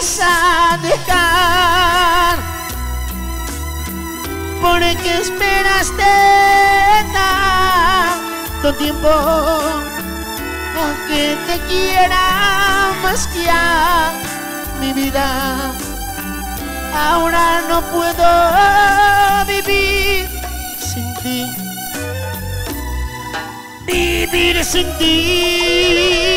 a dejar. ¿Por qué esperaste tanto tiempo? Aunque te quiera más que a mi vida, ahora no puedo vivir sin ti. Vivir sin ti.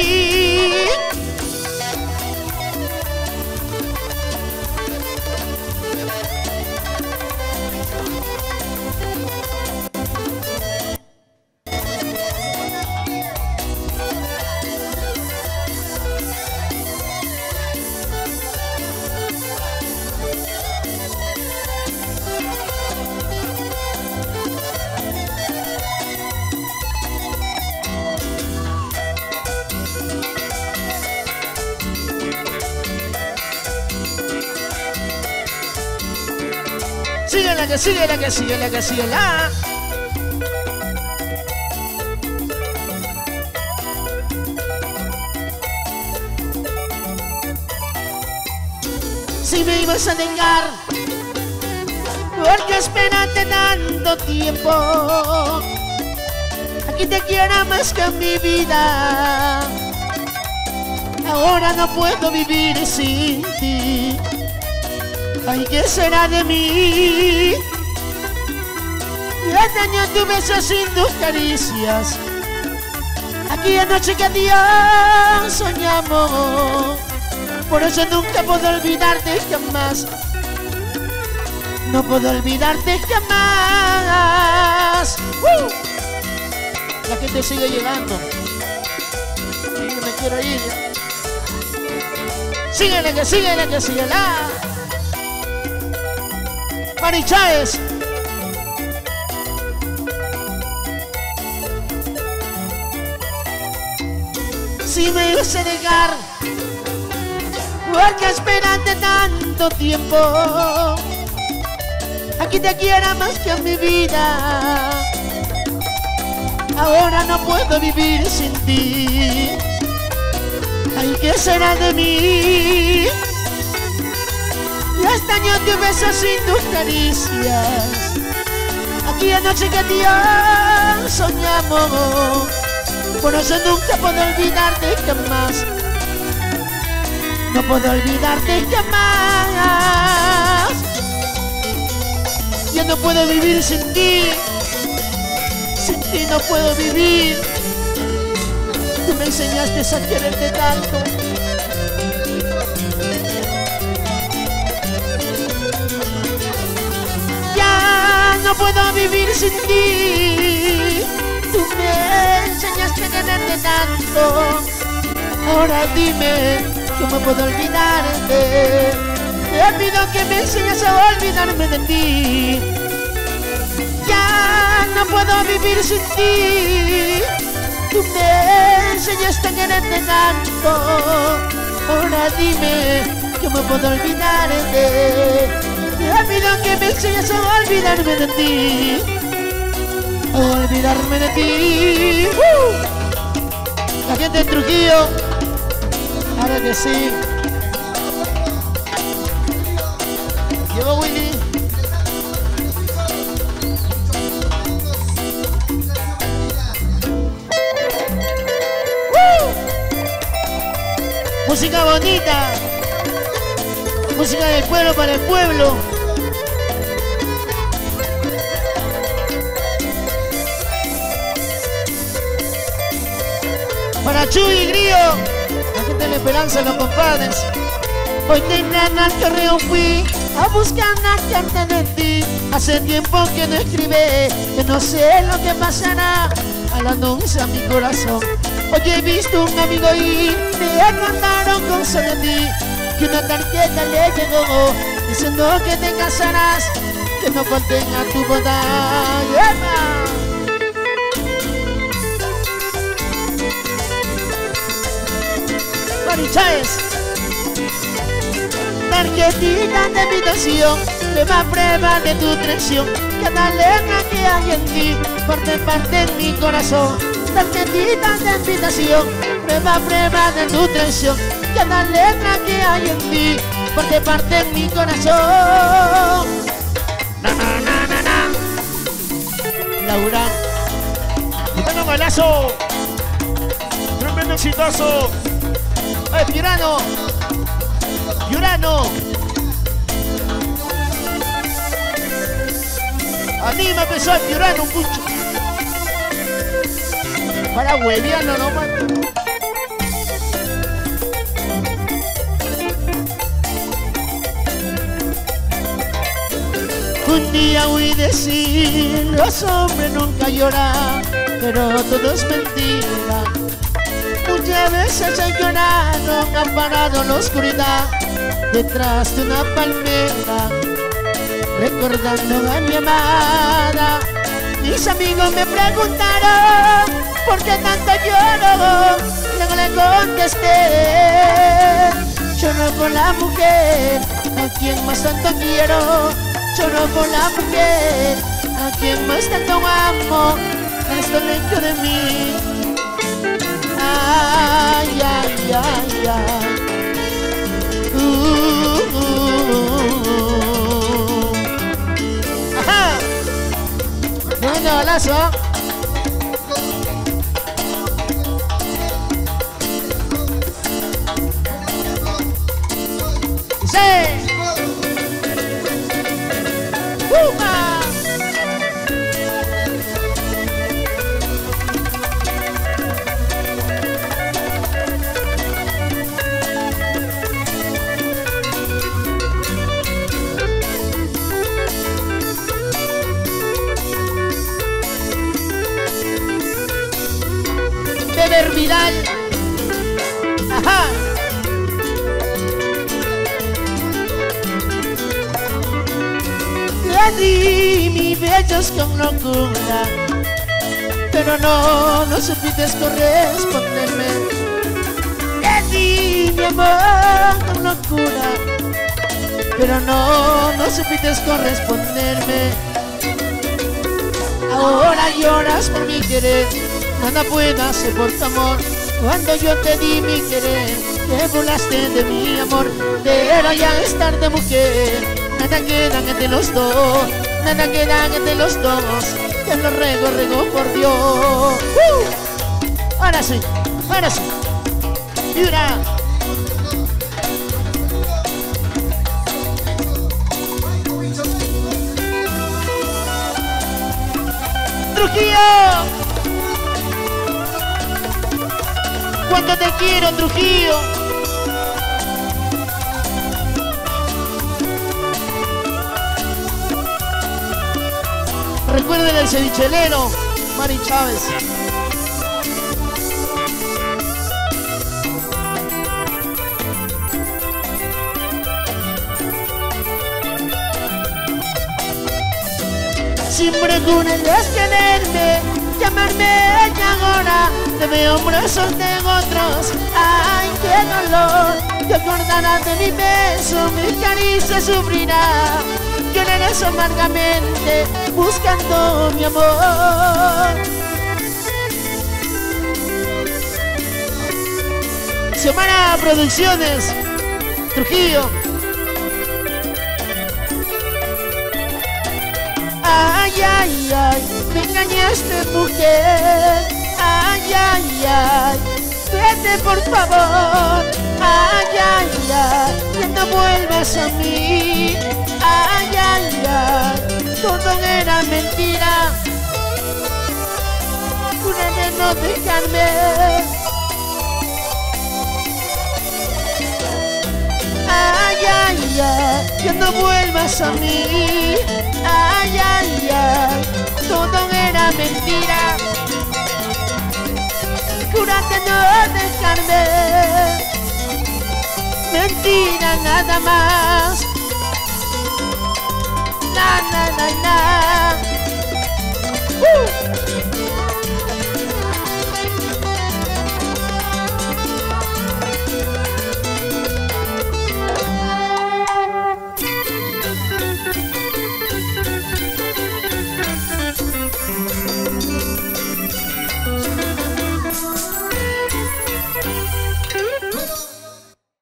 Que síguela, que síguela, que síguela. Si me ibas a negar, ¿por qué esperaste tanto tiempo? Aquí te quiero más que mi vida. Ahora no puedo vivir sin ti. Ay, ¿qué será de mí? Ya daño tu beso sin tus caricias. Aquí anoche que Dios soñamos. Por eso nunca puedo olvidarte jamás. No puedo olvidarte jamás. ¡Uh! La gente sigue llegando. Sí, me quiero ir. Síguele, que síguele, que síguele. Mari Chávez. Si me a negar, ¿por qué esperaste tanto tiempo? Aquí te quiera más que en mi vida. Ahora no puedo vivir sin ti. Ay, ¿qué será de mí? Ya extraño tu beso sin tus caricias. Aquí anoche que Dios soñamos. Por eso nunca puedo olvidarte jamás. No puedo olvidarte jamás. Ya no puedo vivir sin ti. Sin ti no puedo vivir. Tú me enseñaste a quererte tanto. Puedo vivir sin ti. Tú me enseñaste a quererte tanto. Ahora dime, ¿cómo puedo olvidarte? Te pido que me enseñes a olvidarme de ti. Ya no puedo vivir sin ti. Tú me enseñaste a quererte tanto. Ahora dime, ¿cómo puedo olvidarte? Pido que me enseñes a olvidarme de ti. Olvidarme de ti. La gente de Trujillo. Ahora que sí. Llevo Willy. Música bonita. Música del pueblo para el pueblo. Para Chuy Grillo. La gente de la esperanza, los compadres. Hoy temprano al correo fui a buscar una carta de ti. Hace tiempo que no escribe, que no sé lo que pasará. Al anuncia mi corazón. Hoy he visto un amigo y me contaron cosas de ti. Que una tarjeta le llegó diciendo que te casarás, que no contenga tu boda. Mari Chávez. Tarjetita de invitación, prueba prueba de tu traición. Cada letra que hay en ti, parte parte en mi corazón. Tarjetita de invitación, Prueba, prueba de tu traición Cada letra que hay en ti Porque parte en mi corazón Na, na, na, na, na. Laura Bueno, balazo. Tremendo exitazo. ¡Eh, Piurano! ¡Piurano! A mí me empezó a Piurano mucho. Para huevearlo nomás. Un día a decir, los hombres nunca lloran, pero todo es mentira. Muchas veces he llorado, han parado en la oscuridad, detrás de una palmera, recordando a mi amada. Mis amigos me preguntaron, ¿por qué tanto lloro? Luego le contesté, lloro por la mujer, a quien más tanto quiero. Lloro por la mujer, a quien más tanto amo, esto lejos de mí. Ay, Tremendo balazo. Vidal. Ajá. Le di mis besos con locura, pero no, no supiste corresponderme. Le di mi amor con locura, pero no, no supiste corresponderme. Ahora lloras por mi querer, nada puedo hacer por tu amor. Cuando yo te di mi querer, te burlaste de mi amor, pero ya es tarde mujer. Nada queda entre los dos, nada queda entre los dos. Te lo rego, rego por Dios. Ahora sí, ahora sí. Trujillo. Cuánto te quiero, Trujillo. Recuerden el cevichelero, Mari Chávez. Siempre con el quererme, llamarme ahora te veo brazos de otros. Ay, qué dolor, te acordarás de mi beso, mi caricia sufrirá. Llorarás amargamente buscando mi amor. Semana Producciones, Trujillo. Ay, ay, ay, me engañaste mujer. Ay, ay, ay, vete por favor. Ay, ay, ay, que no vuelvas a mí. Ay, ay, ay, todo era mentira. Una de no dejarme. Ay, ay, ay, que no vuelvas a mí. Ay, ay, ay, todo era mentira para que no dejarme. Mentira nada más. Na na na na. Uh.